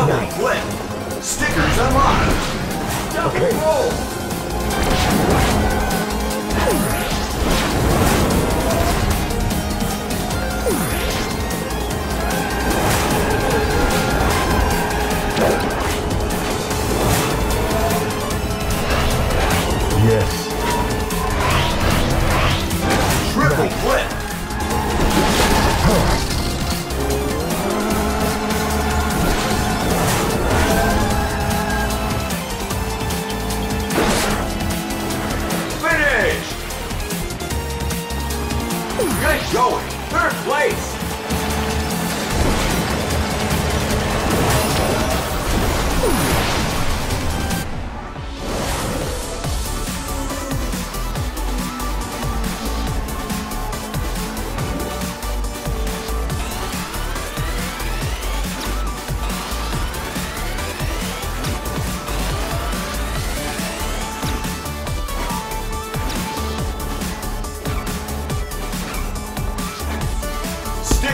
Double click. Stickers unlocked. Double okay. roll. Yes. Triple flip.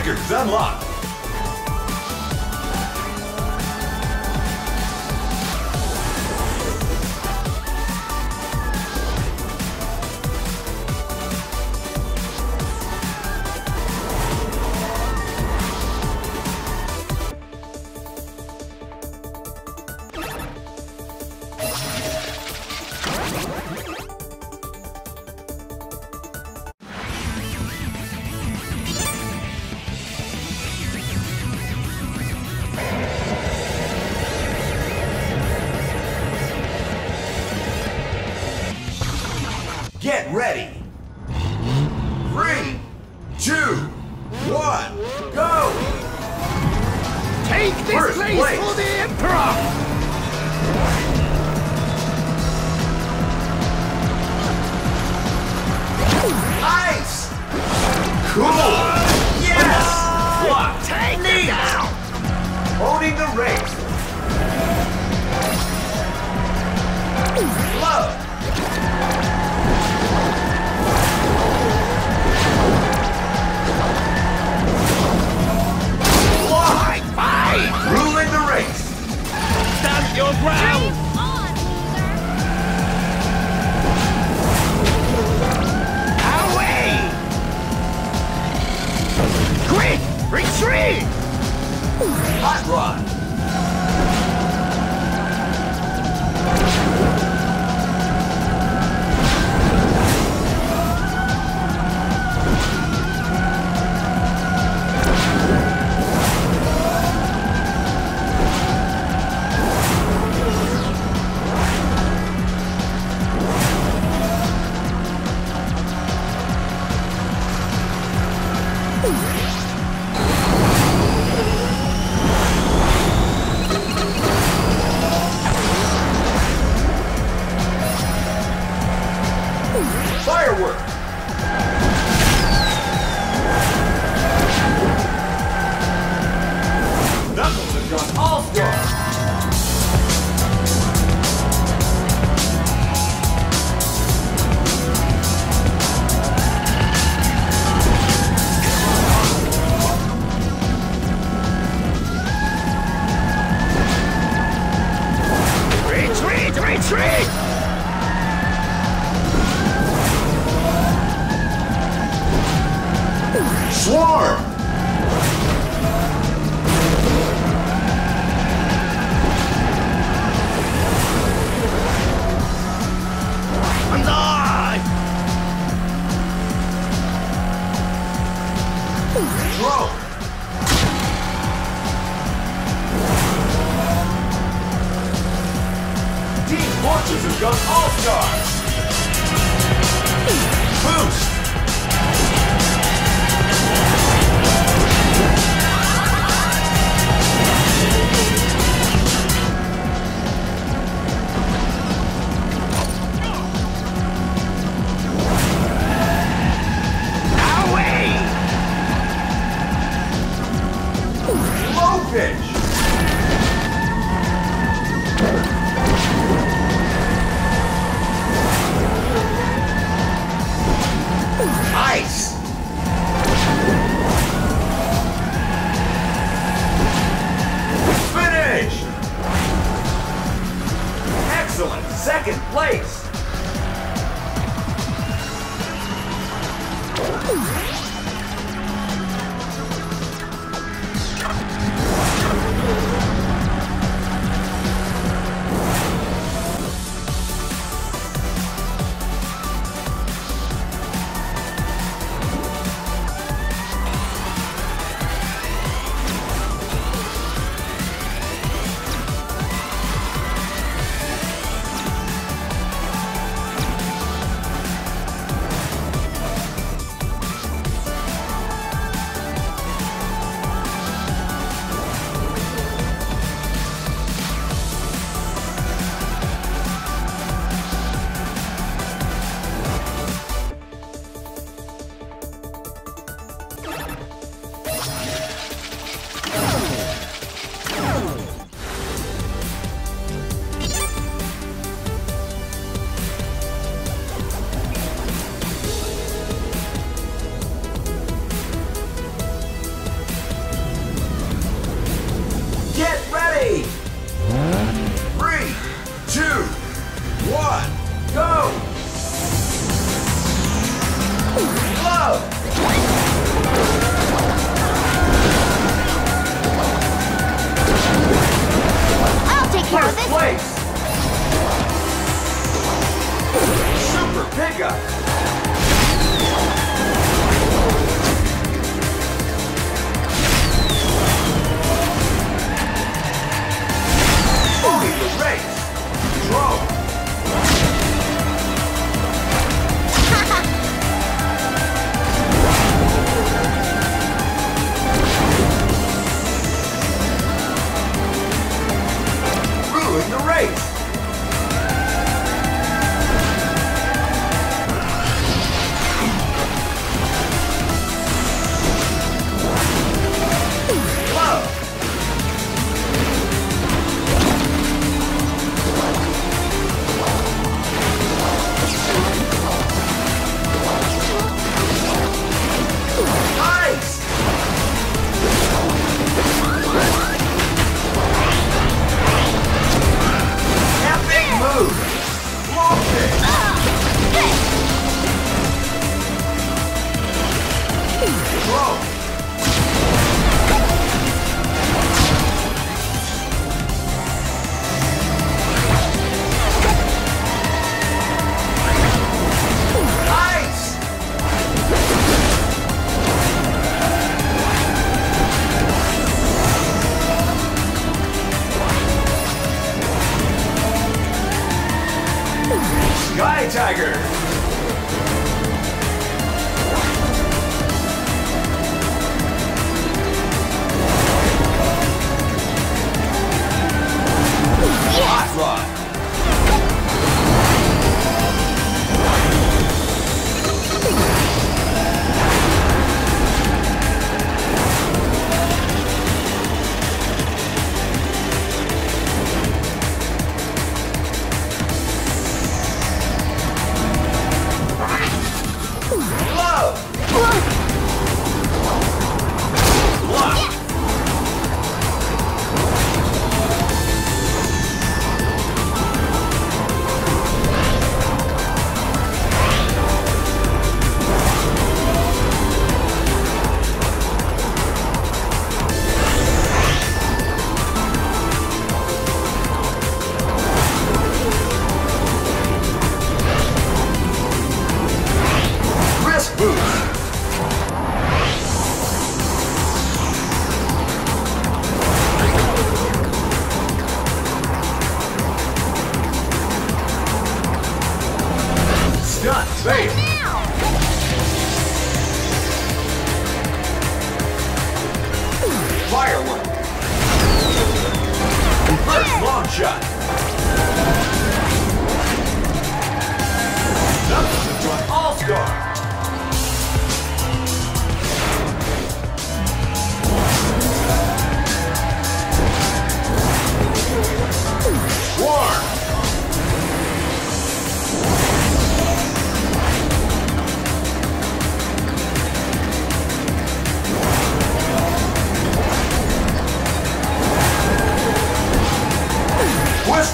records unlocked. Firework!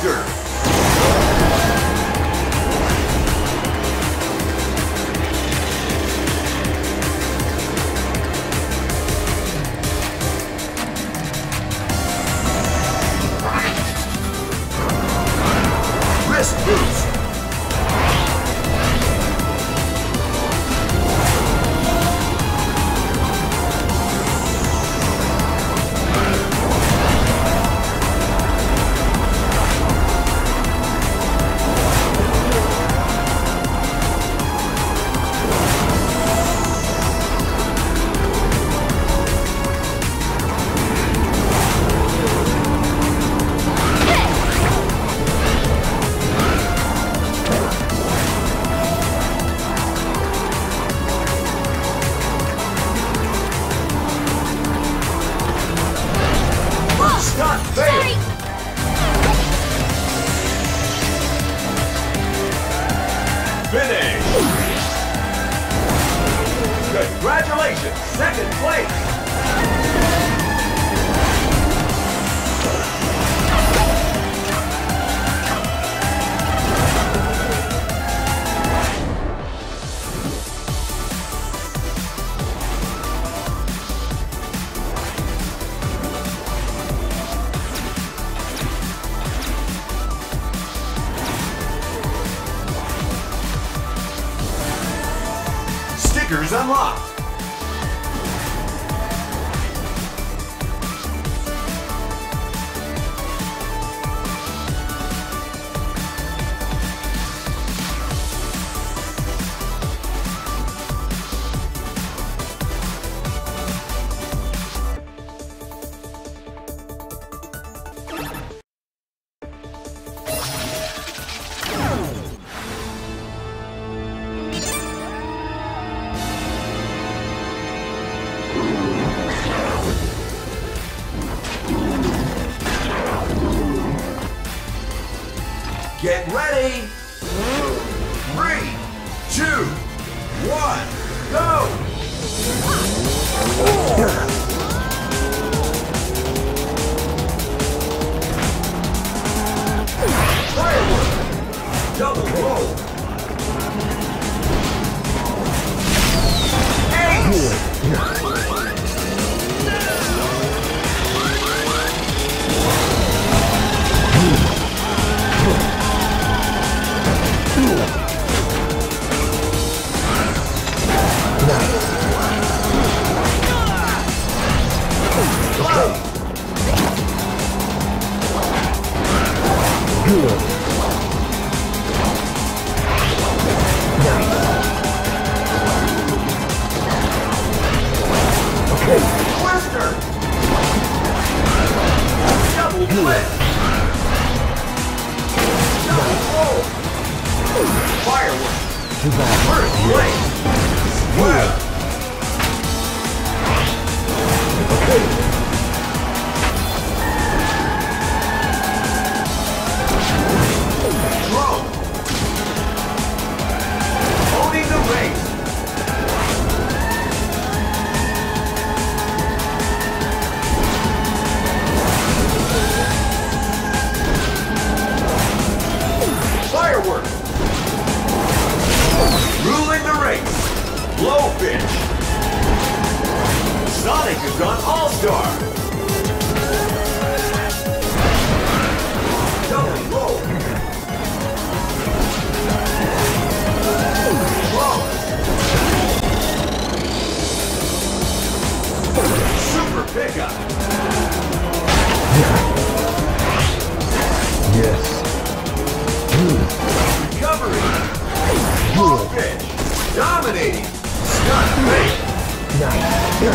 Twister. Congratulations, second place. Get ready. Too bad. First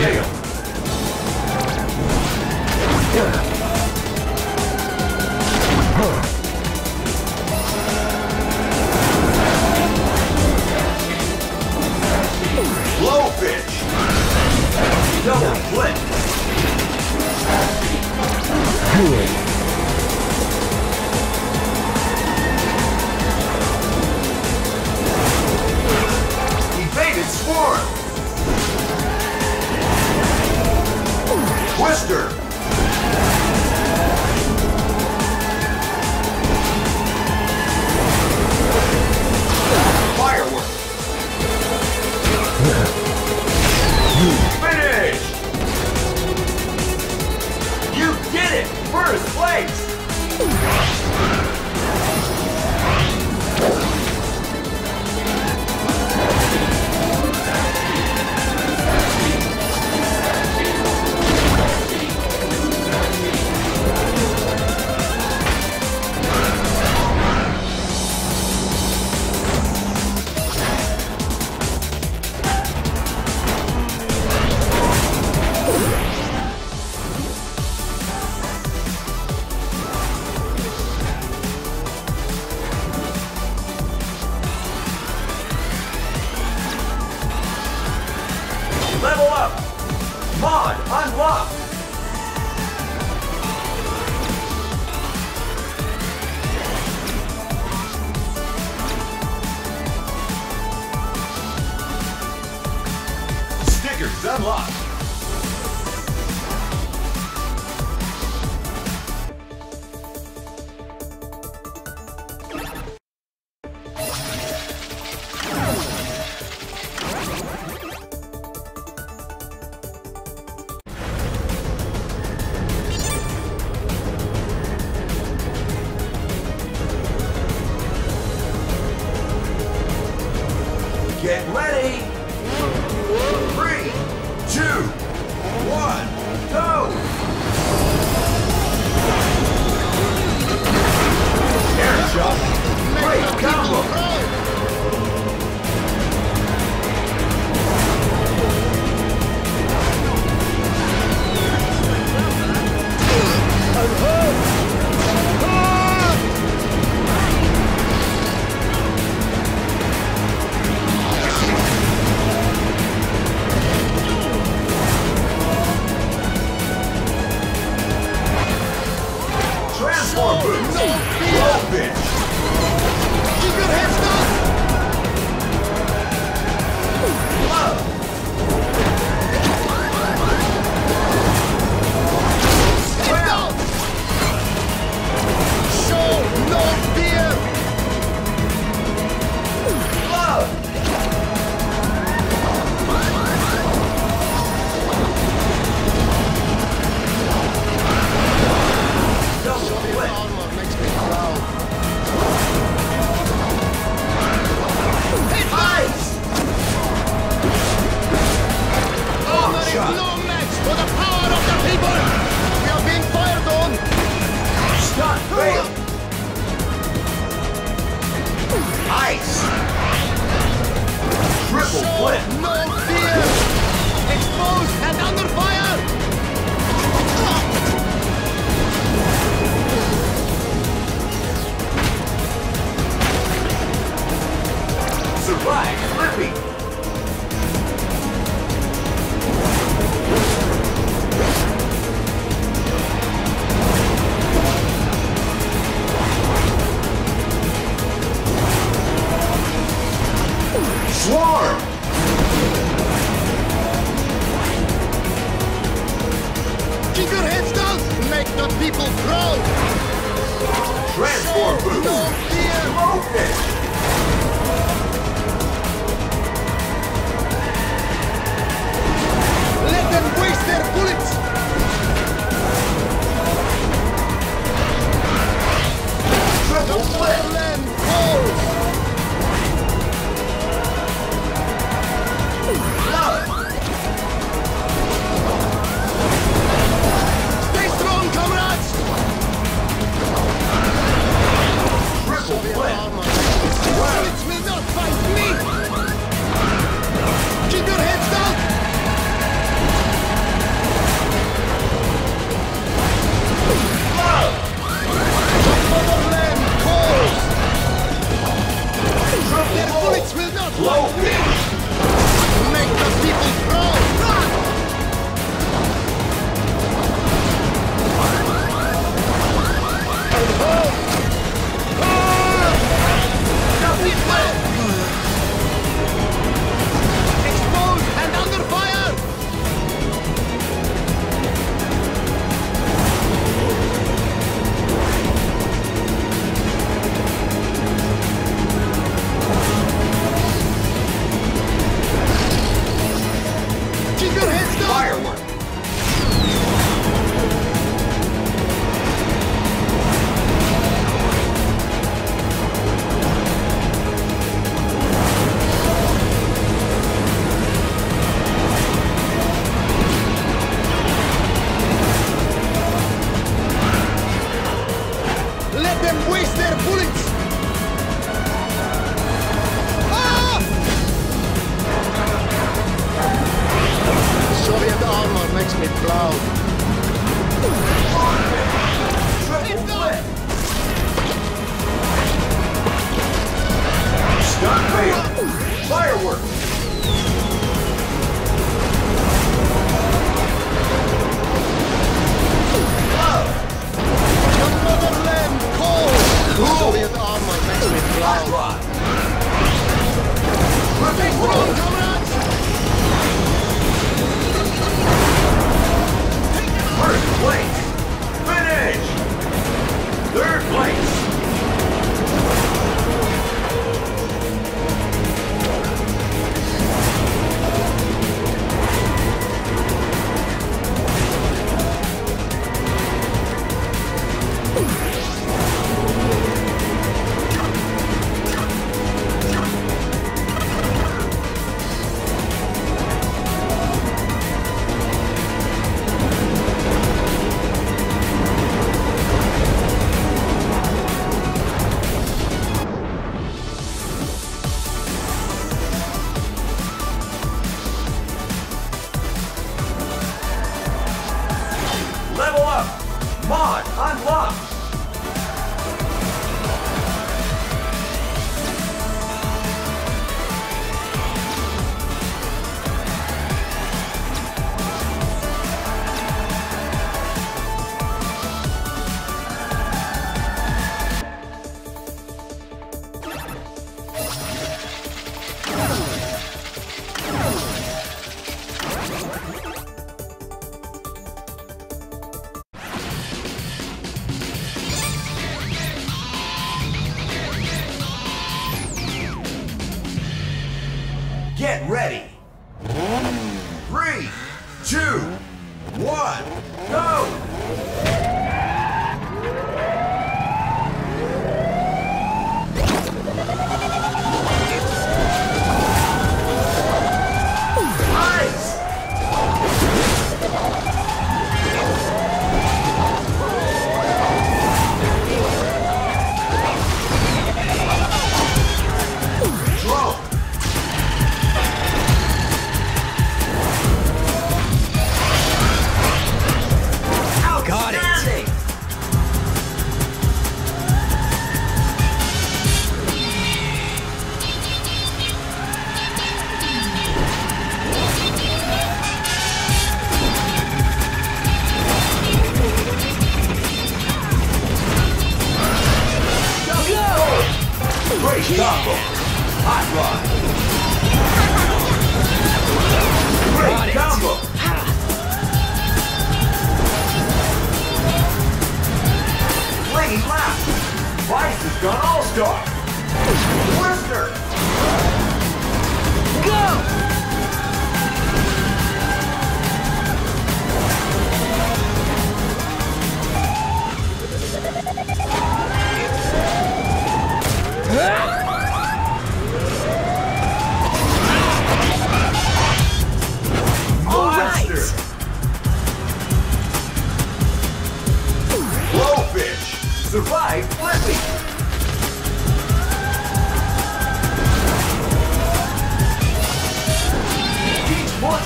这个 Get ready! Three, two, one, go! Air shot! Great combo! Keep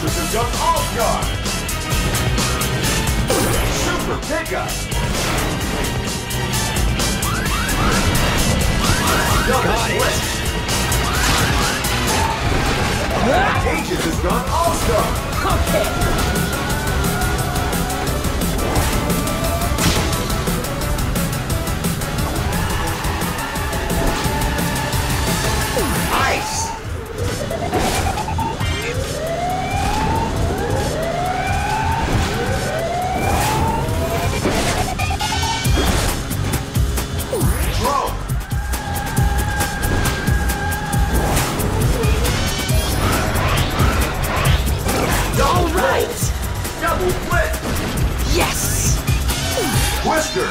Monsters got off guard! Super pickup! Double split! Aegis has gone all-star! Okay! Wesker.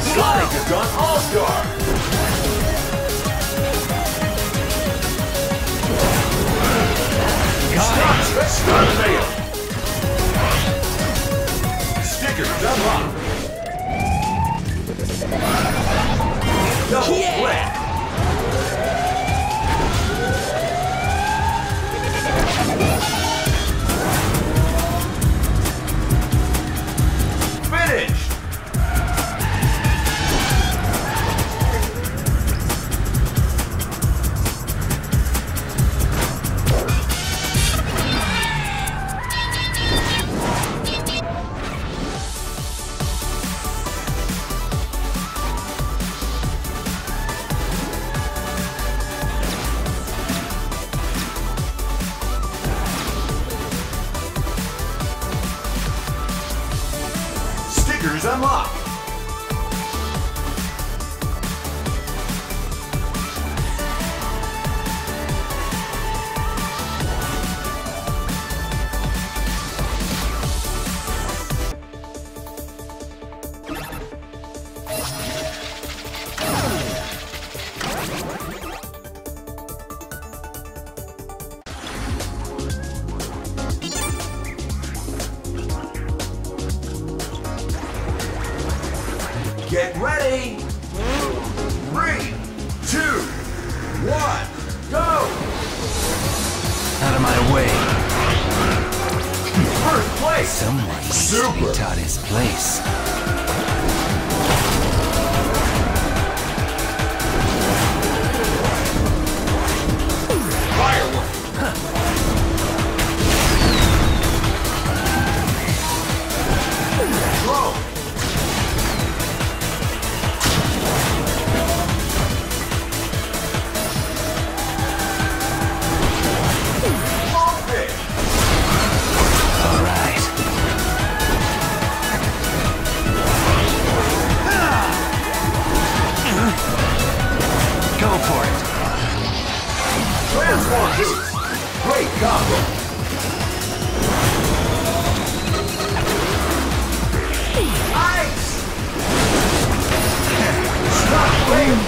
Sonic has gone All-Star. Stop! Combo. Ice! Stop playing!